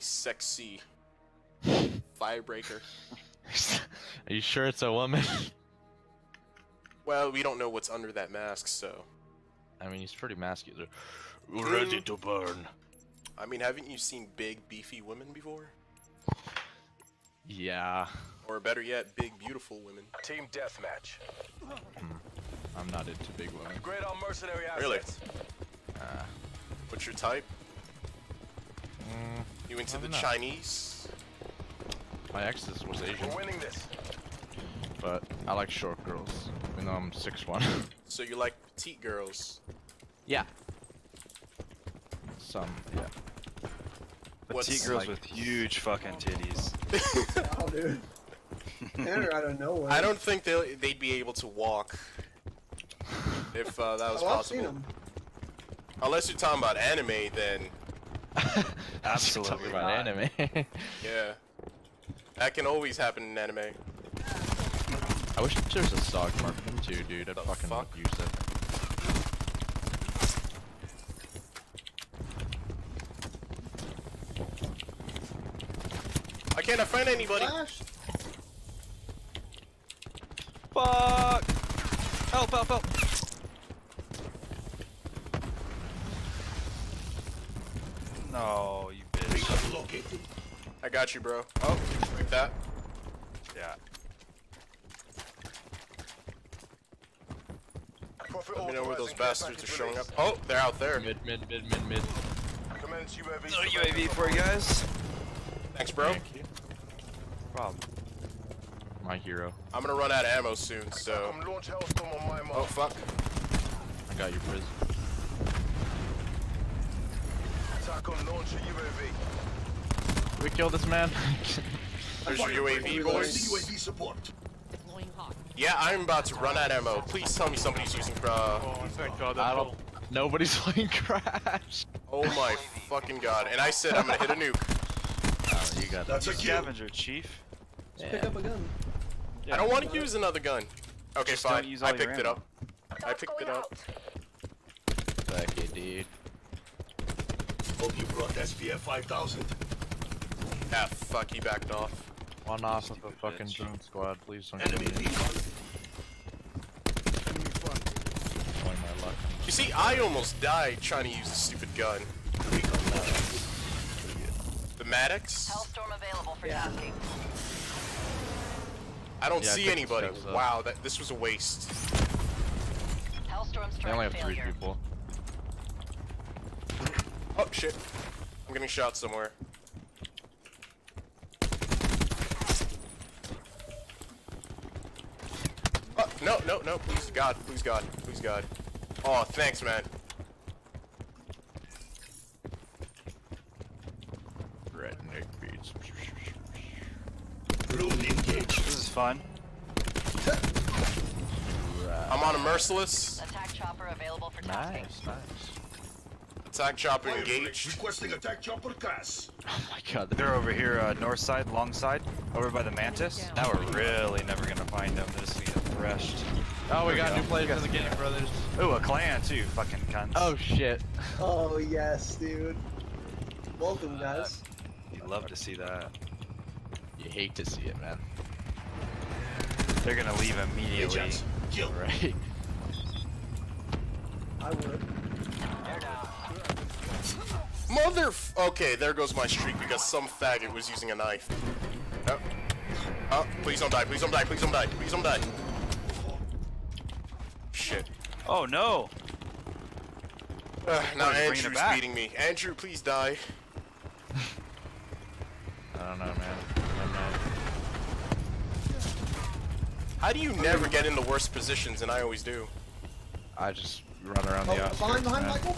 sexy firebreaker. Are you sure it's a woman? Well, we don't know what's under that mask, so. I mean, he's pretty masculine. Ready to burn. I mean, haven't you seen big, beefy women before? Yeah, Or better yet, big, beautiful women. Team deathmatch. I'm not into big women. Upgrade our mercenary assets. Really? Uh, What's your type? You into I the know. Chinese? my ex was Asian, We're winning this. but I like short girls, even though I'm 6'1". So you like petite girls? yeah. Some, yeah. What's Petite girls like- with huge fucking titties. Oh, dude. Tanner out of nowhere. I don't think they'll they'd be able to walk if uh, that was Oh, I've seen possible. Unless you're talking about anime, then Absolutely Talking about not. anime. yeah, that can always happen in anime. I wish there was a stock market too, dude. I'd The fucking fuck? use it. I can't find anybody. Flash. Fuck! Help, help, help! No, you bitch. I got you, bro. Oh, like that. Yeah. Profit Let me know where those bastards are showing up. Oh, they're out there. Mid, mid, mid, mid, mid. Commence UAV. No UAV for you guys. Thanks, bro. Thank you. No Problem. My hero. I'm gonna run out of ammo soon, so. Come launch Hellstorm on my mark. Oh fuck. I got you, Priz. Attack on launch UAV. We killed this man. There's your UAV, boys. support. Yeah, I'm about to run out of ammo. Please tell me somebody's using. Uh, Oh, thank God. I don't. Nobody's playing Crash. oh my fucking god! And I said I'm gonna hit a nuke. Oh, you got that. That's a scavenger, chief. Just pick up a gun. I don't want to use another gun. Okay, Just fine. I picked it up. I picked it up. Fuck it, dude. Hope you brought SPF 5000. Ah, fuck, he backed off. One off of a Stupid fucking bitch. drone squad, please don't kill Enemy me. recon. Showing my luck. You see, I almost died trying to use a stupid gun. The Maddox? Hellstorm available for Yeah. tasking. I don't Yeah, see picked the anybody. Wow, that this was a waste. Hellstorm's They only trying have three people. Oh shit. I'm getting shot somewhere. Oh, no, no, no, please God, please God, please God. Oh, thanks, man. Redneck beats. Drone. This is fun. I'm on a merciless. Attack chopper available for tasking. Nice, nice. Attack chopper Firefly engaged. Requesting attack chopper CAS. Oh my god. They're over here, uh, north side, long side, over by the Mantis. Now we're really never gonna find them. They're just gonna get threshed. Oh, we got we new go. players in the game, brothers. Ooh, a clan too, fucking cunts. Oh shit. Oh yes, dude. Welcome, uh, guys. you love to see that. You hate to see it, man. They're gonna leave immediately. Agents, kill. Right? I would. Mother. F okay, there goes my streak because some faggot was using a knife. Oh. Oh, please don't die, please don't die, please don't die, please don't die. Shit. Oh no! Uh, now What, are you bringing it Andrew's beating me. Andrew, please die. I don't know, man. I don't. How do you never get in the worst positions and I always do? I just run around Oh, the outskirts, behind, behind, man. Michael.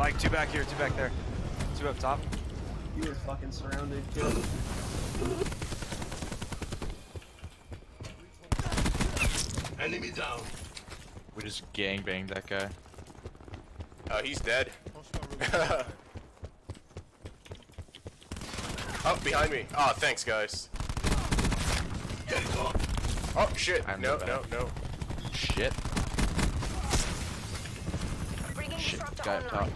Mike, two back here, two back there. Two up top. You were fucking surrounded, kid. Enemy down. We just gangbanged that guy. Uh, he's dead. oh, behind me. Oh, thanks, guys. Get it off. Oh, shit. I'm no, no, no. Shit. Bringing Shit. Guy up top. online.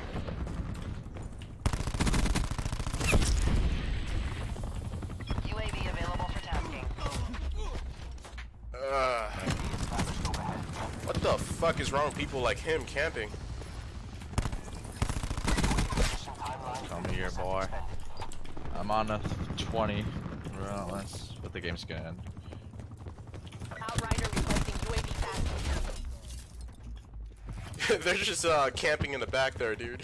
Fuck is wrong with people like him camping? Come here, boy. I'm on a 20. Relentless, but the game's gonna end. Outrider requesting UAV. They're just uh, camping in the back there, dude.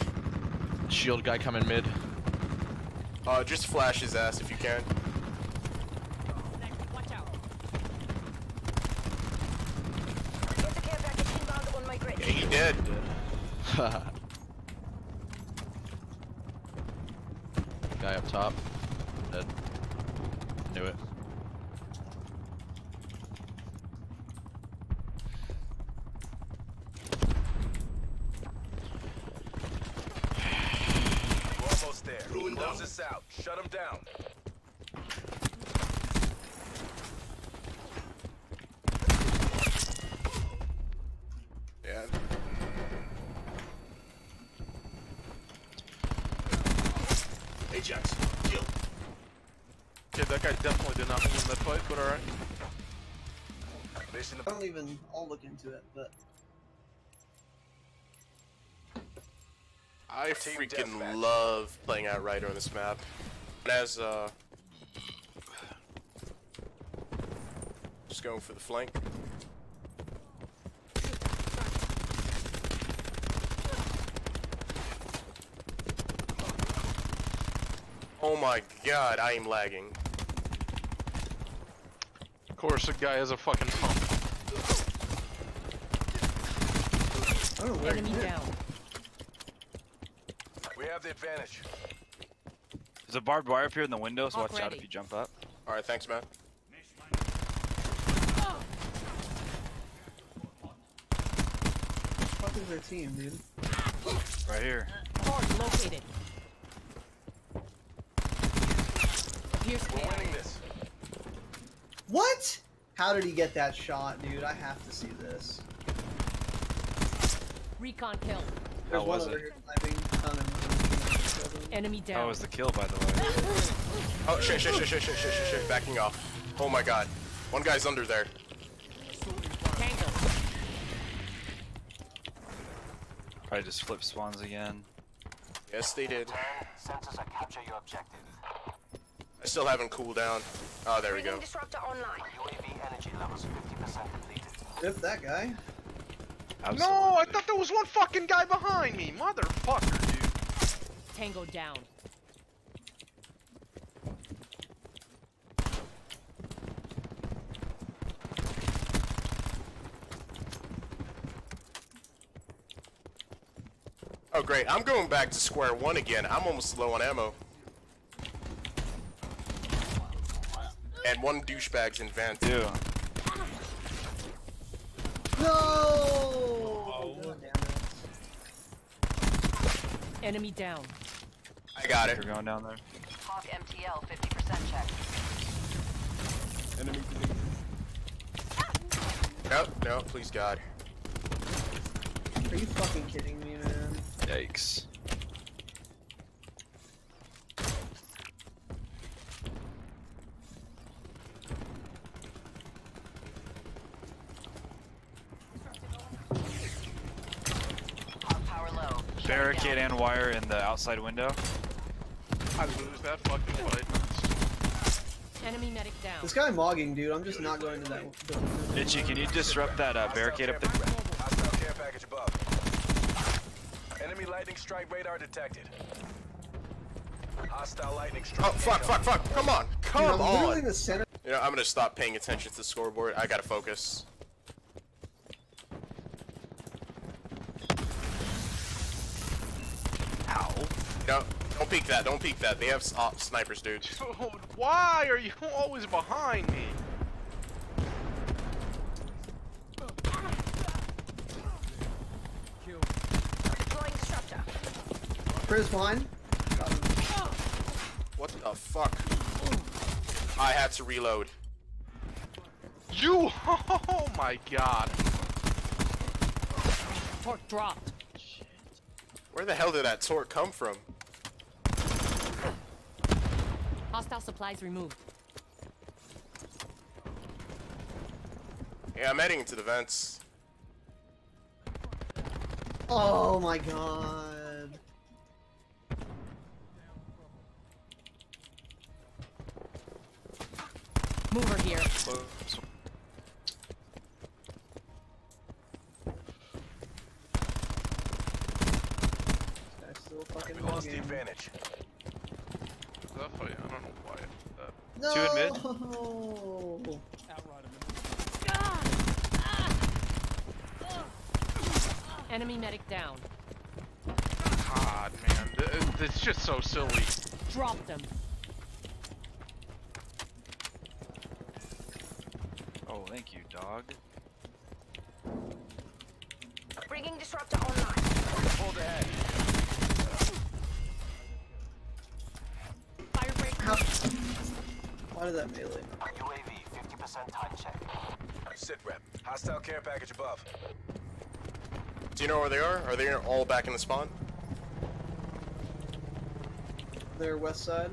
Shield guy coming mid. Uh, just flash his ass if you can. Watch out. Get the care package inbound on my grid. Yeah, he dead. guy up top. Dead. Knew it. We're almost there. Close this out. Shut them down. Yeah. Ajax, kill. Okay, that guy definitely did not win that fight, but alright. I don't even. I'll look into it, but I Team freaking love playing Outrider on this map. As uh, just going for the flank. Oh my god, I am lagging. Of course, the guy has a fucking pump. I don't know where Enemy he down. We have the advantage. There's a barbed wire up here in the window, so Hawk watch out if you jump up. Alright, thanks, man. Fuck is their team, dude? Right here. Hard located. Here's We're winning this. What? How did he get that shot, dude? I have to see this. Recon kill. There's How was it? Enemy down. That was the kill, by the way? oh, shit, shit, shit, shit, shit, shit, shit, backing off. Oh my god. One guy's under there. Tango. Probably just flip spawns again. Yes, they did. Sensors are capture your objective. I still haven't cooled down. Oh, there we go. Bringing disruptor online. UAV energy levels 50% depleted. Rip that guy. Absolutely. No, I thought there was one fucking guy behind me, motherfucker, dude. Tango down. Oh great, I'm going back to square one again. I'm almost low on ammo. And one douchebag's in vent. Dude, No! Oh. Enemy down. I got it. you're going down there. Hawk MTL 50% check. No, no, please God. Are you fucking kidding me, man? Yikes. Hawk power low. Shut it Barricade and wire in the outside window. I lose that fucking fight. Enemy medic down. This guy mogging, dude. I'm just not going to that. the- Itchy, can you disrupt that uh, barricade up there? Hostile care package above. Enemy lightning strike radar detected. Hostile lightning strike. Oh fuck, fuck, fuck! Come on, Dude, come I'm literally in on! the center. You know, I'm gonna stop paying attention to the scoreboard. I gotta focus. No, don't peek that. Don't peek that. They have uh, snipers, dude. Dude, why are you always behind me? Deploying disruptor. Chris behind. What the fuck? I had to reload. You, oh my god. Torque dropped. Where the hell did that torque come from? Hostile supplies removed. Yeah, I'm heading into the vents. Oh my god. Mover here. That's still fucking We lost the game. advantage. That fight, I don't know why. That, No! Two in mid. Enemy medic down. God, man, it's just so silly. Drop them. Oh, thank you, dog. Bringing disruptor online. Pulled ahead. Why did that melee? UAV, 50% time check. Sit rep. Hostile care package above. Do you know where they are? Are they all back in the spawn? Their west side.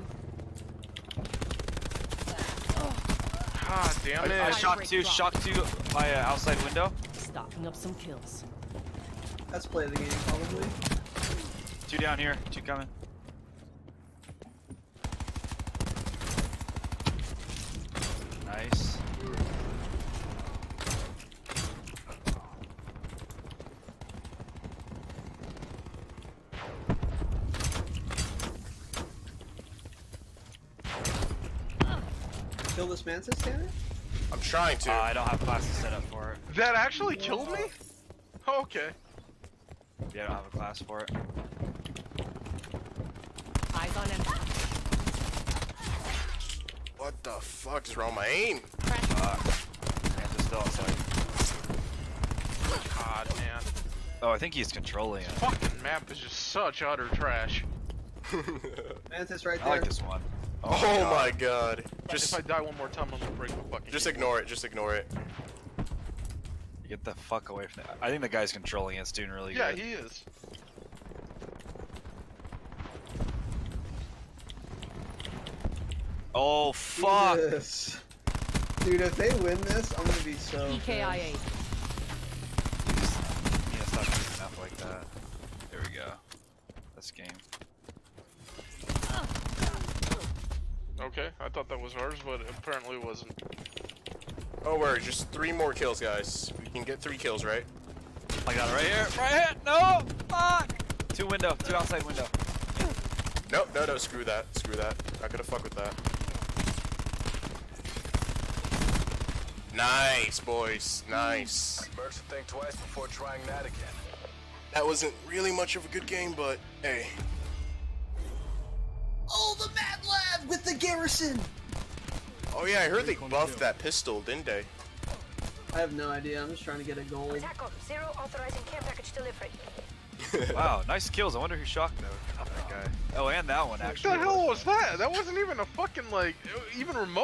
God damn it. I Fire shocked break two, drop. shocked two by uh, outside window. Stocking up some kills. That's play of the game, probably. Two down here, two coming. Nice. Kill this mantis, Tanner? I'm trying to. Uh, I don't have classes set up for it. That actually killed me? Okay. Yeah, I don't have a class for it. Eyes on enemy. What the fuck is wrong with my aim? Crash. Uh, Mantis still outside. God, man. Oh, I think he's controlling it. Fucking map is just such utter trash. Mantis right I like this one. Oh, my god. Just if I die one more time, I'm gonna break my fucking. just keyboard. ignore it. Just ignore it. Get the fuck away from that. I think the guy's controlling it's doing really Yeah, good. he is. Oh fuck! Jesus. Dude, if they win this, I'm gonna be so. EKIA. You need to stop using up like that. There we go. This game. Okay, I thought that was ours, but apparently it wasn't. Oh, word. Just three more kills, guys. We can get three kills, right? I got it right here. Right here. No. Fuck. Two window. Two outside window. Nope. No, no. Screw that. Screw that. Not gonna fuck with that. Nice, boys. Nice. Mercs think twice before trying that again. That wasn't really much of a good game, but hey. Oh, the Mad Lab with the Garrison! Oh yeah, I heard they buffed that pistol, didn't they? I have no idea. I'm just trying to get a gold. Attack. Zero authorizing care package delivery. Wow, nice kills. I wonder who shocked though. That guy. Oh, and that one actually. What the hell was that? That wasn't even a fucking like, even remote